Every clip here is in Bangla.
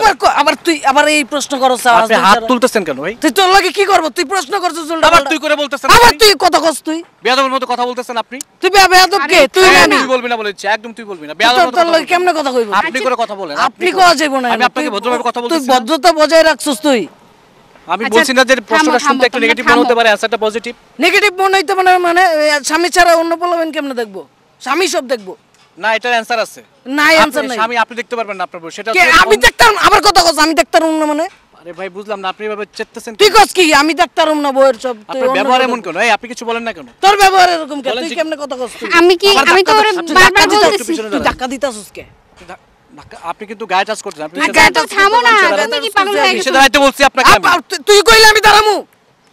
আবার আবার তুই আবার এই প্রশ্ন করছ আপনি হাত তুলতেছেন কেন ভাই? তুই তোর লাগে কি করব? তুই প্রশ্ন করছিস আবার তুই করে বলতেছেন আবার তুই কথা কস তুই। বেয়াদবের মতো কথা বলতেছেন আপনি? তুই বেয়াদব কে? তুই না আমি তুই বলবি না বলেছি একদম তুই বলবি না। তুই বেয়াদবের মতো তোর লাগে কেমনে কথা কইব? আপনি করে কথা বলেন আপনি কোয়া যাইব না আমি আপনাকে ভদ্রভাবে কথা বলতেছি না। ভদ্রতা বজায় রাখছস তুই? আমি আচ্ছা, বলছি না যে প্রশ্নটা শুনতে একটু নেগেটিভ মনে হতে পারে অ্যান্সারটা পজিটিভ নেগেটিভ মনে হইতে মানে মানে স্বামী ছাড়া অন্য পোলাবেন কেমনে দেখব? স্বামী সব দেখব। না এটার অ্যান্সার আছে। নাই আপনি- নাই। স্বামী আপনি দেখতে পারবেন না আপনার বউ, সেটা কে আমি দেখতাম আবার কথা আমি দেখতাম না মানে। আরে ভাই বুঝলাম না আপনি এভাবে চেতেছেন কি আমি না বইয়ের সব আপনার ব্যবহার এমন কেন? এই আপনি কিছু বলেন না কেন? তোর ব্যবহার এরকম কেন? তুই কেমনে কথা কস আমি কি আমি তো ওরে বারবার বলতেছি তুই ধাক্কা দিতাছিস কে? আপনি কিন্তু গায়ে টাচ করছেন আপনি গায়ে তো থামো না তুমি কি পাগল হয়ে গেছো? বলছি আপনাকে তুই কইলে আমি দাঁড়ামু?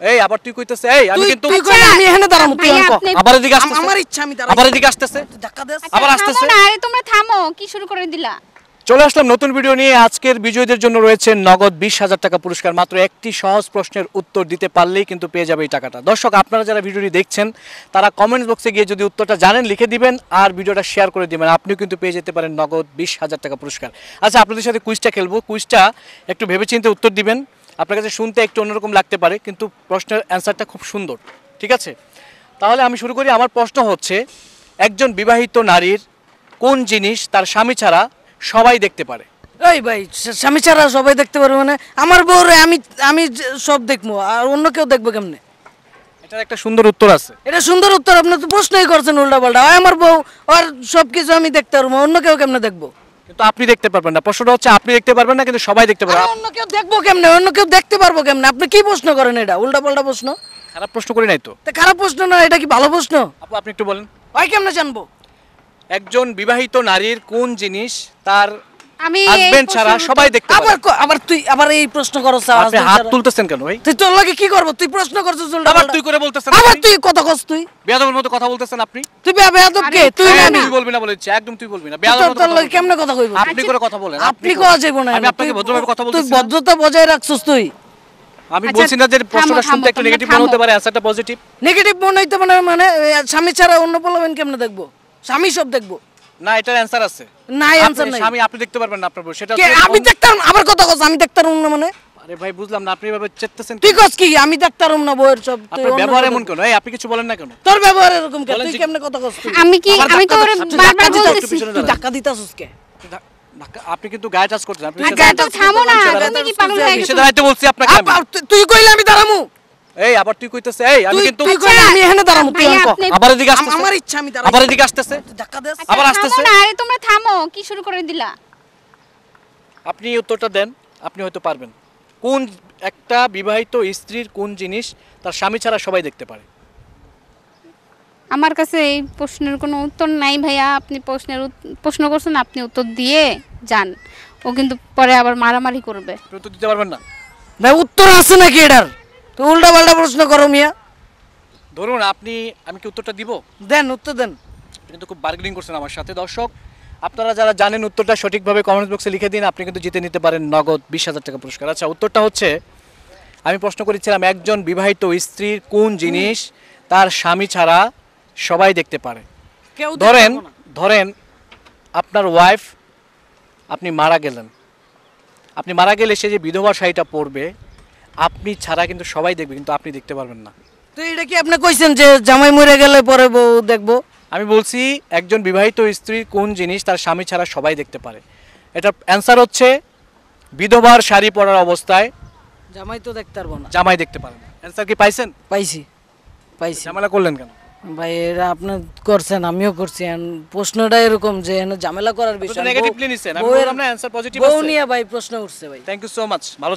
এই আবার তুই কইতেছে এই আমি কিন্তু তুই কইলে আমি এখানে দাঁড়ামু তুই অঙ্ক। আবার এদিকে আসতেছে। আমার ইচ্ছা আমি দাঁড়াবো। আবার এদিকে আসতেছে। ধাক্কা দেস আবার আচ্ছা, আসতেছে? না আরে তোমরা থামো কি শুরু করে দিলা? চলে আসলাম নতুন ভিডিও নিয়ে। আজকের বিজয়ীদের জন্য রয়েছে নগদ বিশ হাজার টাকা পুরস্কার মাত্র একটি সহজ প্রশ্নের উত্তর দিতে পারলেই কিন্তু পেয়ে যাবে এই টাকাটা। দর্শক আপনারা যারা ভিডিওটি দেখছেন তারা কমেন্ট বক্সে গিয়ে যদি উত্তরটা জানেন লিখে দিবেন আর ভিডিওটা শেয়ার করে দিবেন। আপনিও কিন্তু পেয়ে যেতে পারেন নগদ বিশ হাজার টাকা পুরস্কার। আচ্ছা আপনাদের সাথে কুইজটা খেলব। কুইজটা একটু ভেবেচিন্তে উত্তর দিবেন। আপনার কাছে শুনতে একটু অন্যরকম লাগতে পারে কিন্তু প্রশ্নের অ্যান্সারটা খুব সুন্দর। ঠিক আছে? তাহলে আমি শুরু করি। আমার প্রশ্ন হচ্ছে একজন বিবাহিত নারীর কোন জিনিস তার স্বামী ছাড়া সবাই দেখতে পারে? এই ভাই স্বামী ছাড়া সবাই দেখতে পারবে মানে আমার বউরে আমি আমি সব দেখব আর অন্য কেউ দেখব কেমনে? এটার একটা সুন্দর উত্তর আছে। এটা সুন্দর উত্তর আপনি তো প্রশ্নই করছেন উল্টা পাল্টা আমার বউ আর সব কিছু আমি দেখতে পারব অন্য কেউ কেমনে দেখব? কিন্তু আপনি দেখতে পারবেন না। প্রশ্নটা হচ্ছে আপনি দেখতে পারবেন না কিন্তু সবাই দেখতে পারবে অন্য কেউ দেখব কেমনে? অন্য কেউ দেখতে পারব কেমনে? আপনি কি প্রশ্ন করেন এটা? উল্টা পাল্টা প্রশ্ন? খারাপ প্রশ্ন করি নাই তো। তা খারাপ প্রশ্ন না এটা কি ভালো প্রশ্ন? আপু আপনি একটু বলেন। ভাই কেমনে জানব? একজন বিবাহিত নারীর কোন জিনিস তার আমি হাজবেন্ড ছাড়া সবাই দেখতে আবার পারে আবার তুই আবার এই প্রশ্ন করছ আপনি হাত তুলতেছেন কেন ভাই? তুই তোর লাগে কি করব? তুই প্রশ্ন করছিস উল্টা আবার তুই করে বলতেছেন আবার তুই কথা কস তুই। বেয়াদবের মতো কথা বলতেছেন আপনি? তুই বেয়াদব কে? তুই না আমি তুই বলবি না বলেছি একদম তুই বলবি না। তোর বেয়াদবের মতো তোর লাগে কেমনে কথা কইব? আপনি করে কথা বলেন আপনি কোয়া যাইব না আমি আপনাকে ভদ্রভাবে কথা বলতেছি না। ভদ্রতা বজায় রাখছস তুই? আমি আচ্ছা, বলছি না যে প্রশ্নটা শুনতে একটু নেগেটিভ মনে হতে পারে পজিটিভ নেগেটিভ মনে হইতে মানে মানে স্বামী ছাড়া অন্য পোলাবেন কেমনে দেখব? স্বামী সব দেখব। না এটার অ্যান্সার আছে। নাই আপনি- নাই। স্বামী আপনি দেখতে পারবেন না আপনার বউ, সেটা আমি দেখতাম আবার কথা আমি দেখতাম না মানে। আরে ভাই বুঝলাম না আপনি এভাবে চেতেছেন তুই কস কি আমি দেখতাম না বইয়ের সব আপনার ব্যবহার এমন কেন? এই আপনি কিছু বলেন না কেন? তোর ব্যবহার এরকম কেন তুই কেমনে কথা কস আমি কি আমি তো ওরে বারবার বলতেছি। তুই ধাক্কা দিতাছিস কে? আপনি কিন্তু গায়ে টাচ করছেন আপনি গায়ে টাচ থামো না তুমি কি পাগল হয়ে গেছো? বলছি আপনাকে আমি। তুই কইলে আমি দাঁড়ামু। এই আবার তুই কইতেছে এই আমি কিন্তু তুই কইলে আমি এখানে দাঁড়ামু তুই অঙ্ক আপনি- আবার এদিকে আসতেছে। আমার ইচ্ছা আমি দাঁড়াবো আবার এদিকে আসতেছে। ধাক্কা দেস। আচ্ছা, আবার আসতেছে? না আরে তোমরা থামো কি শুরু করে দিলা? আপনি উত্তরটা দেন আপনি হয়তো পারবেন। কোন একটা বিবাহিত স্ত্রীর কোন জিনিস তার স্বামী ছাড়া সবাই দেখতে পারে? আমার কাছে এই প্রশ্নের কোনো উত্তর নাই ভাইয়া। আপনি প্রশ্নের প্রশ্ন করছেন আপনি উত্তর দিয়ে যান। ও কিন্তু পরে আবার মারামারি করবে। উত্তর দিতে পারবেন না। ভাই উত্তর আছে নাকি এটার? তুই উল্টা পাল্টা প্রশ্ন করো মিয়া। ধরুন আপনি আমি কি উত্তরটা দিব? দেন উত্তর দেন। কিন্তু খুব বার্গেনিং করছেন আমার সাথে। দর্শক আপনারা যারা জানেন উত্তরটা সঠিকভাবে কমেন্ট বক্সে লিখে দিন আপনি কিন্তু জিতে নিতে পারেন নগদ বিশ হাজার টাকা পুরস্কার। আচ্ছা উত্তরটা হচ্ছে আমি প্রশ্ন করেছিলাম একজন বিবাহিত স্ত্রীর কোন জিনিস তার স্বামী ছাড়া সবাই দেখতে পারে? কেউ ধরেন। ধরেন আপনার ওয়াইফ আপনি মারা গেলেন। আপনি মারা গেলে সে যে বিধবা শাড়িটা পরবে আপনি ছাড়া কিন্তু সবাই দেখবে কিন্তু আপনি দেখতে পারবেন না। তো এটা কি আপনি কইছেন যে জামাই মরে গেলে পরে বউ দেখব? আমি বলছি একজন বিবাহিত স্ত্রীর কোন জিনিস তার স্বামী ছাড়া সবাই দেখতে পারে? এটার অ্যান্সার হচ্ছে বিধবার শাড়ি পরার অবস্থায় জামাই তো দেখতে পারব না। জামাই দেখতে পারে না। অ্যান্সার কি পাইছেন? পাইছি পাইছি। ঝামেলা করলেন কেন? ভাই এরা আপনি করছেন আমিও করছি। এখন প্রশ্নটা এরকম যে এখানে ঝামেলা করার বিষয়। নেগেটিভলি নিছেন। আমি বউয়ের- বললাম না অ্যান্সার পজিটিভ বউ নিয়ে ভাই প্রশ্ন উঠছে ভাই। থ্যাংক ইউ সো মাচ ভালো